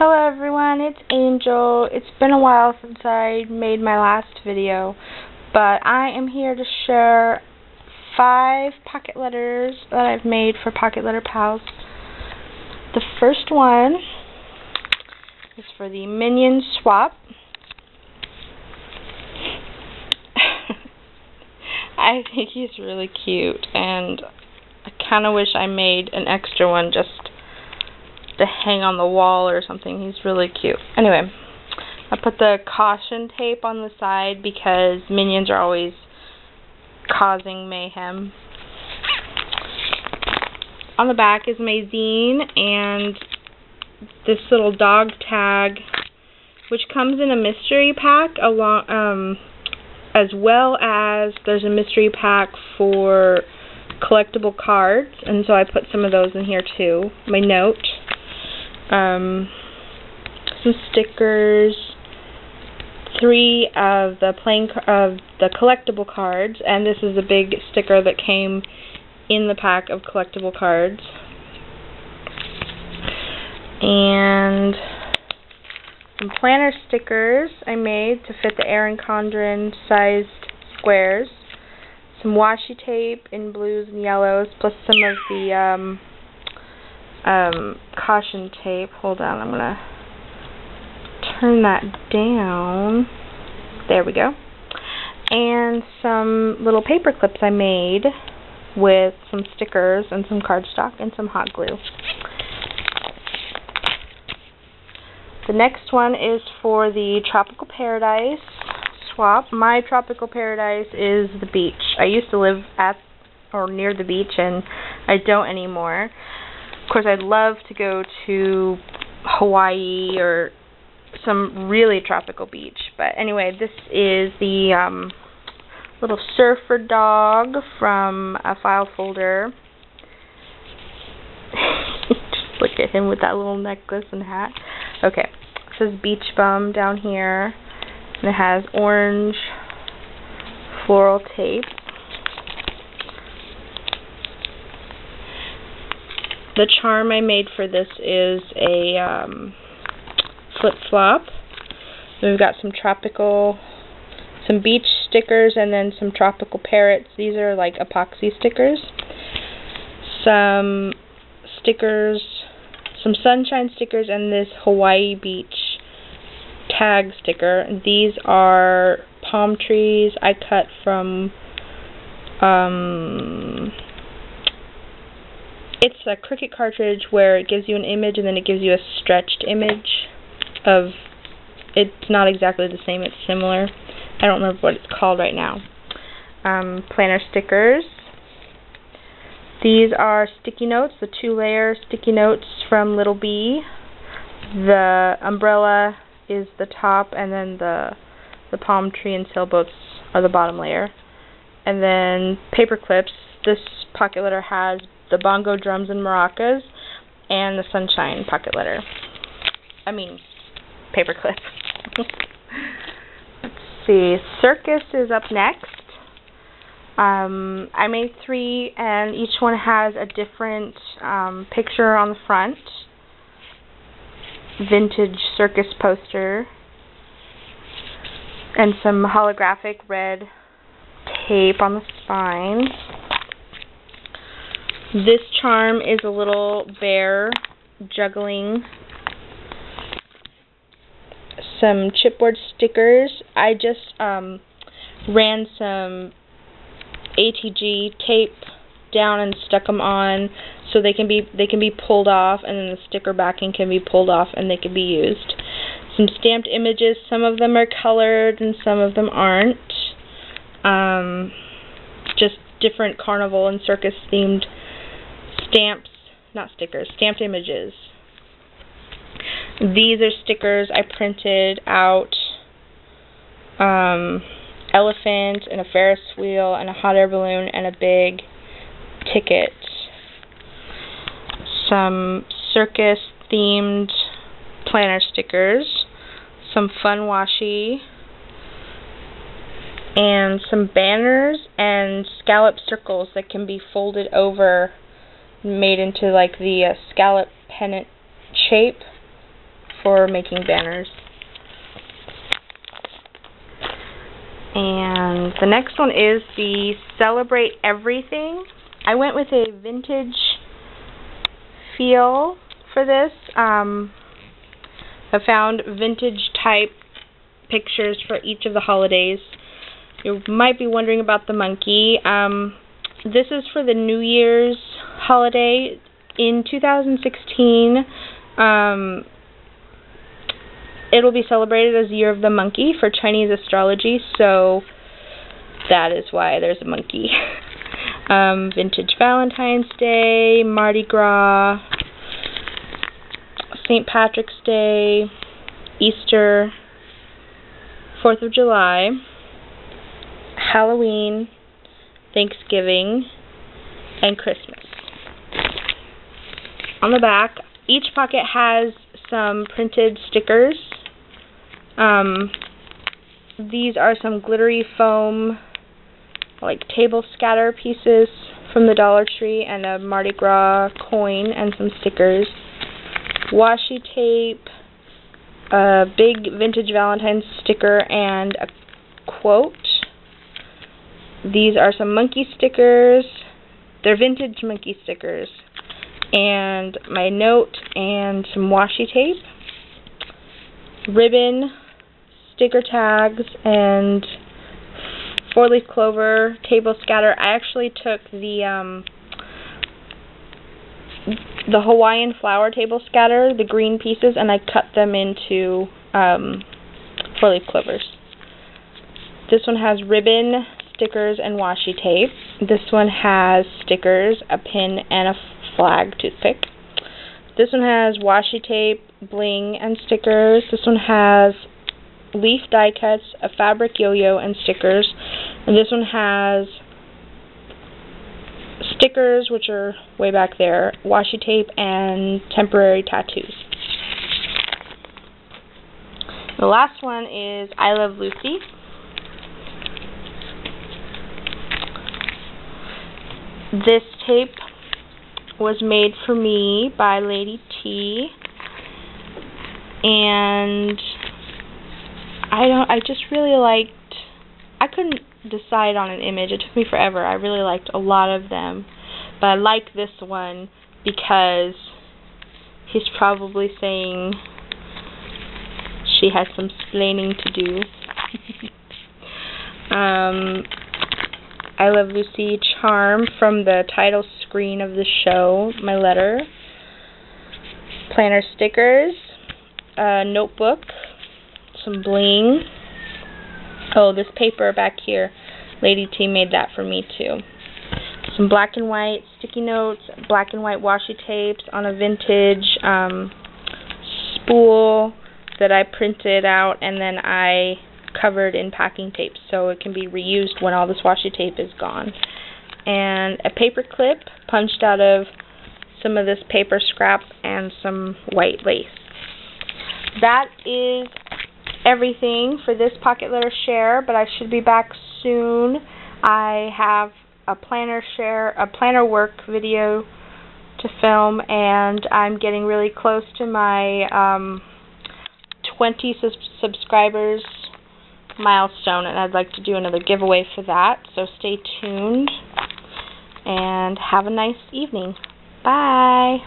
Hello everyone, it's Angel. It's been a while since I made my last video, but I am here to share five pocket letters that I've made for Pocket Letter Pals. The first one is for the Minion Swap. I think he's really cute, and I kind of wish I made an extra one just to hang on the wall or something. He's really cute. Anyway, I put the caution tape on the side because minions are always causing mayhem. On the back is Mazine and this little dog tag which comes in a mystery pack along um as well as there's a mystery pack for collectible cards and so I put some of those in here too. My note um, some stickers, three of the playing of the collectible cards, and this is a big sticker that came in the pack of collectible cards. And some planner stickers I made to fit the Erin Condren sized squares. Some washi tape in blues and yellows, plus some of the um, um, caution tape. Hold on, I'm going to turn that down. There we go. And some little paper clips I made with some stickers and some cardstock and some hot glue. The next one is for the Tropical Paradise swap. My Tropical Paradise is the beach. I used to live at or near the beach and I don't anymore. Of course, I'd love to go to Hawaii or some really tropical beach. But anyway, this is the um, little surfer dog from a file folder. Just look at him with that little necklace and hat. Okay, it says Beach Bum down here. And it has orange floral tape. The charm I made for this is a um, flip-flop. We've got some tropical, some beach stickers, and then some tropical parrots. These are like epoxy stickers. Some stickers, some sunshine stickers, and this Hawaii beach tag sticker. These are palm trees I cut from um, it's a Cricut cartridge where it gives you an image and then it gives you a stretched image of it's not exactly the same, it's similar. I don't remember what it's called right now. Um, planner stickers. These are sticky notes, the two layer sticky notes from Little B. The umbrella is the top and then the the palm tree and sailboats are the bottom layer. And then paper clips. This pocket letter has the bongo drums and maracas, and the sunshine pocket letter. I mean, paperclip. Let's see. Circus is up next. Um, I made three, and each one has a different um, picture on the front. Vintage circus poster. And some holographic red tape on the spine. This charm is a little bear juggling some chipboard stickers. I just um, ran some ATG tape down and stuck them on so they can be they can be pulled off and then the sticker backing can be pulled off and they can be used. Some stamped images, some of them are colored and some of them aren't. Um, just different carnival and circus themed stamps, not stickers, stamped images. These are stickers I printed out um, elephant and a Ferris wheel and a hot air balloon and a big ticket. Some circus themed planner stickers, some fun washi, and some banners and scallop circles that can be folded over made into like the uh, scallop pennant shape for making banners. And the next one is the Celebrate Everything. I went with a vintage feel for this. Um, I found vintage type pictures for each of the holidays. You might be wondering about the monkey. Um, this is for the New Year's holiday. In 2016, um, it'll be celebrated as Year of the Monkey for Chinese astrology, so that is why there's a monkey. um, vintage Valentine's Day, Mardi Gras, St. Patrick's Day, Easter, 4th of July, Halloween, Thanksgiving, and Christmas. On the back, each pocket has some printed stickers. Um, these are some glittery foam, like table scatter pieces from the Dollar Tree, and a Mardi Gras coin and some stickers. Washi tape, a big vintage Valentine's sticker, and a quote. These are some monkey stickers. They're vintage monkey stickers. And my note and some washi tape. Ribbon, sticker tags, and four-leaf clover, table scatter. I actually took the um, the Hawaiian flower table scatter, the green pieces, and I cut them into um, four-leaf clovers. This one has ribbon, stickers, and washi tape. This one has stickers, a pin, and a flag toothpick. This one has washi tape, bling, and stickers. This one has leaf die cuts, a fabric yo-yo, and stickers. And this one has stickers, which are way back there, washi tape, and temporary tattoos. The last one is I Love Lucy. This tape was made for me by Lady T. And I don't I just really liked I couldn't decide on an image. It took me forever. I really liked a lot of them. But I like this one because he's probably saying she has some splaining to do. um, I Love Lucy charm from the title screen of the show, my letter, planner stickers, a notebook, some bling, Oh, this paper back here, Lady T made that for me too. Some black and white sticky notes, black and white washi tapes on a vintage um, spool that I printed out and then I covered in packing tape so it can be reused when all this washi tape is gone. And a paper clip punched out of some of this paper scrap and some white lace. That is everything for this pocket letter share, but I should be back soon. I have a planner share, a planner work video to film, and I'm getting really close to my um, 20 sub subscribers milestone, and I'd like to do another giveaway for that. So stay tuned, and have a nice evening. Bye.